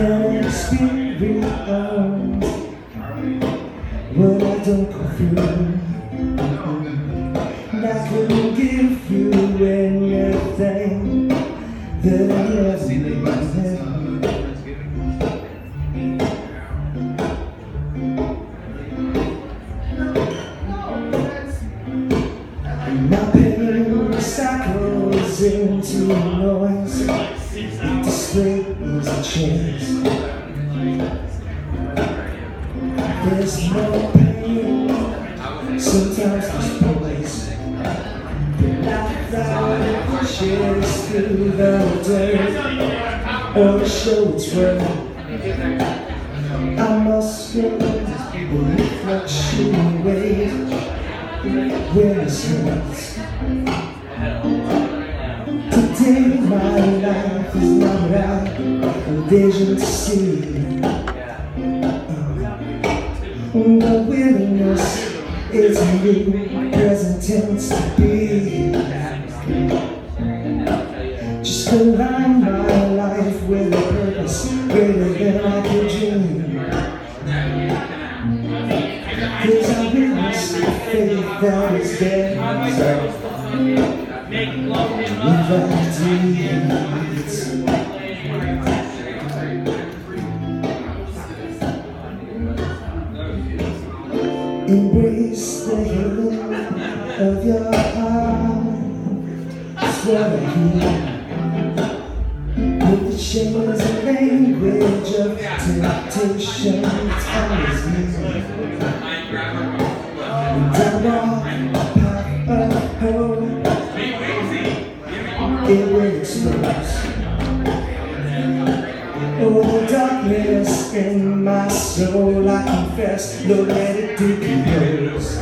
can experience what I don't go through. And I can give you anything that I ever needed. My pain cycles into noise. Displays a chance. There's no pain. Sometimes there's boys. Like that pushes through the dirt. Or the show it's. I must go. Reflection wave where is yours? Today my life is not out a vision to see The wilderness is new present tense to be Just align my life with a purpose greater than I could dream Cause I witness faith that is dead deeds Embrace the healing of your heart. What I With the chains and language of temptation It's always me And I walk a of will expose Oh, the darkness in my soul, I confess, Lord, let it decompose.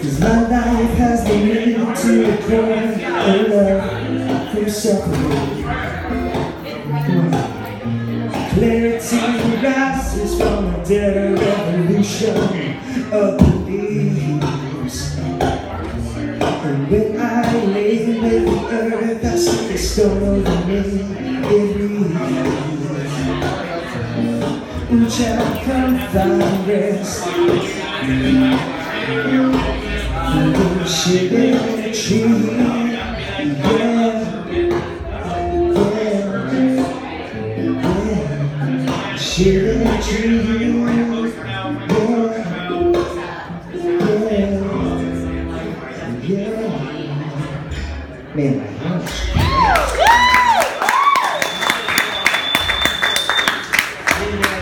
Cause my life has been made to the core, and love from separate. Clarity rises from a dead revolution of beliefs. I the over me, shall come find rest Under the shady tree. Yeah, yeah, yeah. Shady tree Yeah, yeah, yeah Man, my